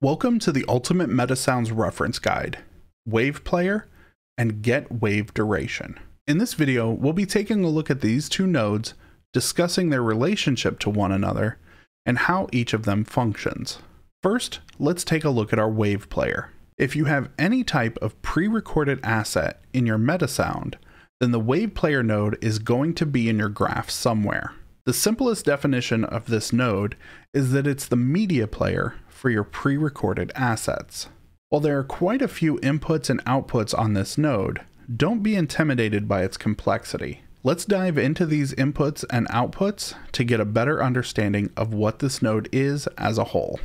Welcome to the Ultimate Metasounds Reference Guide, Wave Player, and Get Wave Duration. In this video, we'll be taking a look at these two nodes, discussing their relationship to one another, and how each of them functions. First, let's take a look at our Wave Player. If you have any type of pre-recorded asset in your Metasound, then the Wave Player node is going to be in your graph somewhere. The simplest definition of this node is that it's the media player for your pre-recorded assets. While there are quite a few inputs and outputs on this node, don't be intimidated by its complexity. Let's dive into these inputs and outputs to get a better understanding of what this node is as a whole.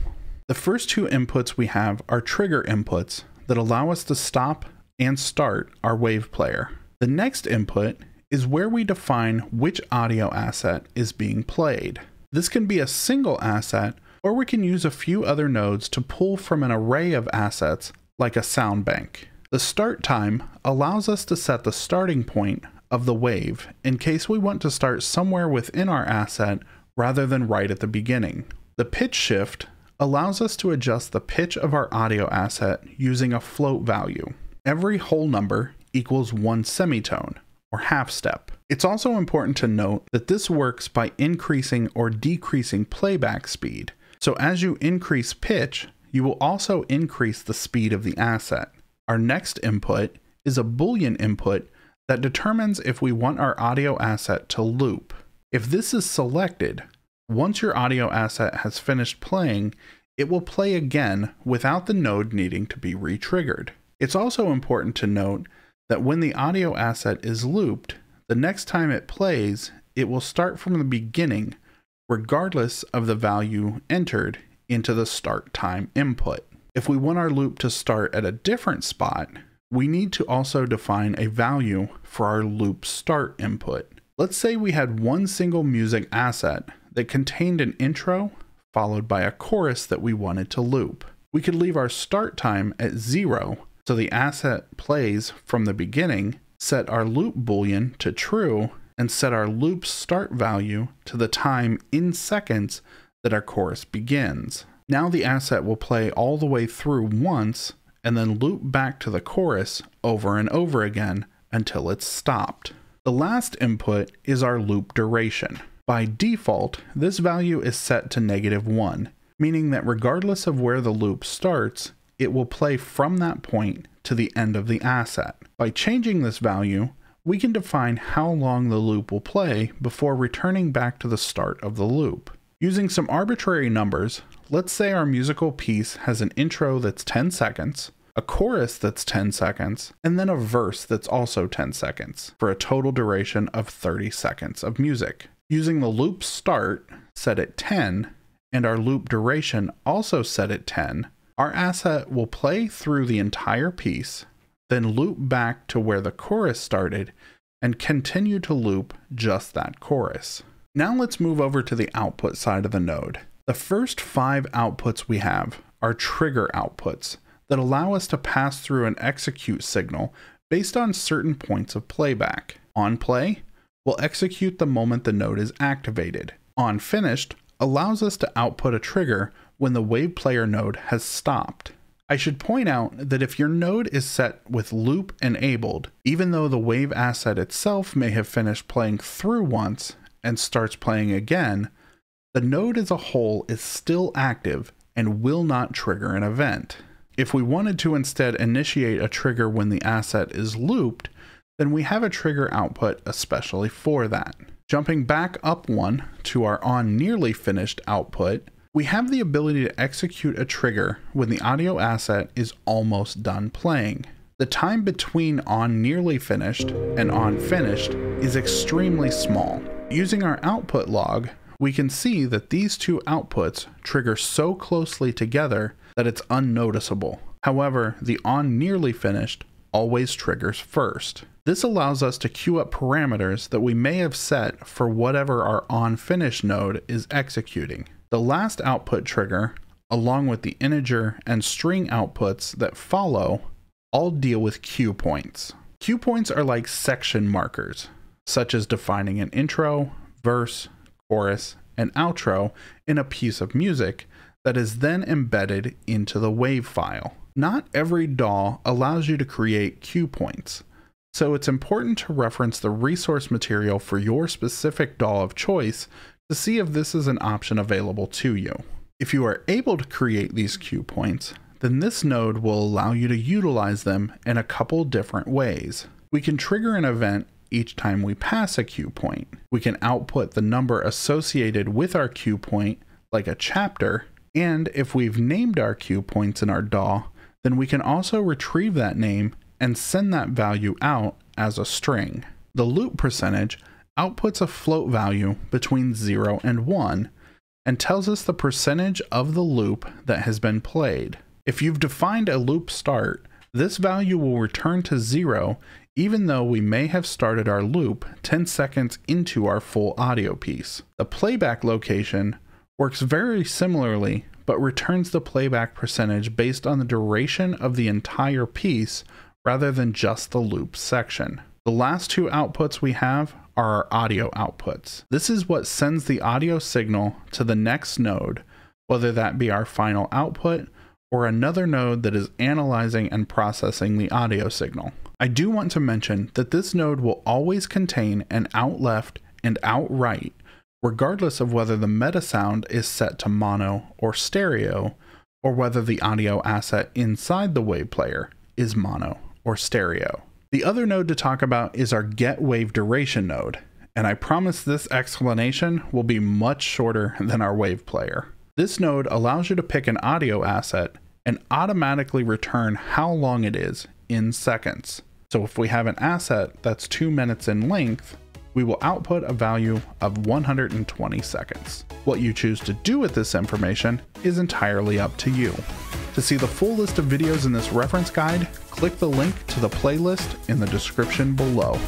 The first two inputs we have are trigger inputs that allow us to stop and start our wave player. The next input is where we define which audio asset is being played. This can be a single asset, or we can use a few other nodes to pull from an array of assets like a sound bank. The start time allows us to set the starting point of the wave in case we want to start somewhere within our asset rather than right at the beginning. The pitch shift allows us to adjust the pitch of our audio asset using a float value. Every whole number equals one semitone, or half step. It's also important to note that this works by increasing or decreasing playback speed. So as you increase pitch, you will also increase the speed of the asset. Our next input is a Boolean input that determines if we want our audio asset to loop. If this is selected, once your audio asset has finished playing, it will play again without the node needing to be re-triggered. It's also important to note that when the audio asset is looped, the next time it plays, it will start from the beginning, regardless of the value entered into the start time input. If we want our loop to start at a different spot, we need to also define a value for our loop start input. Let's say we had one single music asset that contained an intro followed by a chorus that we wanted to loop. We could leave our start time at zero so the asset plays from the beginning, set our loop boolean to true, and set our loop start value to the time in seconds that our chorus begins. Now the asset will play all the way through once and then loop back to the chorus over and over again until it's stopped. The last input is our loop duration. By default, this value is set to negative 1, meaning that regardless of where the loop starts, it will play from that point to the end of the asset. By changing this value, we can define how long the loop will play before returning back to the start of the loop. Using some arbitrary numbers, let's say our musical piece has an intro that's 10 seconds, a chorus that's 10 seconds, and then a verse that's also 10 seconds, for a total duration of 30 seconds of music. Using the loop start set at 10, and our loop duration also set at 10, our asset will play through the entire piece, then loop back to where the chorus started, and continue to loop just that chorus. Now let's move over to the output side of the node. The first five outputs we have are trigger outputs that allow us to pass through an execute signal based on certain points of playback. On play will execute the moment the node is activated. On finished allows us to output a trigger when the wave player node has stopped. I should point out that if your node is set with loop enabled, even though the wave asset itself may have finished playing through once and starts playing again, the node as a whole is still active and will not trigger an event. If we wanted to instead initiate a trigger when the asset is looped, then we have a trigger output especially for that. Jumping back up one to our on nearly finished output, we have the ability to execute a trigger when the audio asset is almost done playing. The time between on nearly finished and on finished is extremely small. Using our output log, we can see that these two outputs trigger so closely together that it's unnoticeable. However, the on nearly finished always triggers first. This allows us to queue up parameters that we may have set for whatever our on finish node is executing. The last output trigger, along with the integer and string outputs that follow, all deal with cue points. Cue points are like section markers, such as defining an intro, verse, chorus, and outro in a piece of music that is then embedded into the WAV file. Not every DAW allows you to create cue points, so it's important to reference the resource material for your specific DAW of choice to see if this is an option available to you. If you are able to create these cue points, then this node will allow you to utilize them in a couple different ways. We can trigger an event each time we pass a cue point. We can output the number associated with our cue point, like a chapter, and if we've named our cue points in our DAW, then we can also retrieve that name and send that value out as a string. The loop percentage outputs a float value between 0 and 1 and tells us the percentage of the loop that has been played. If you've defined a loop start, this value will return to 0 even though we may have started our loop 10 seconds into our full audio piece. The playback location works very similarly but returns the playback percentage based on the duration of the entire piece rather than just the loop section. The last two outputs we have are our audio outputs. This is what sends the audio signal to the next node, whether that be our final output or another node that is analyzing and processing the audio signal. I do want to mention that this node will always contain an out left and out right, regardless of whether the meta sound is set to mono or stereo, or whether the audio asset inside the wave player is mono or stereo. The other node to talk about is our get wave duration node, and I promise this explanation will be much shorter than our wave player. This node allows you to pick an audio asset and automatically return how long it is in seconds. So if we have an asset that's two minutes in length, we will output a value of 120 seconds. What you choose to do with this information is entirely up to you. To see the full list of videos in this reference guide, click the link to the playlist in the description below.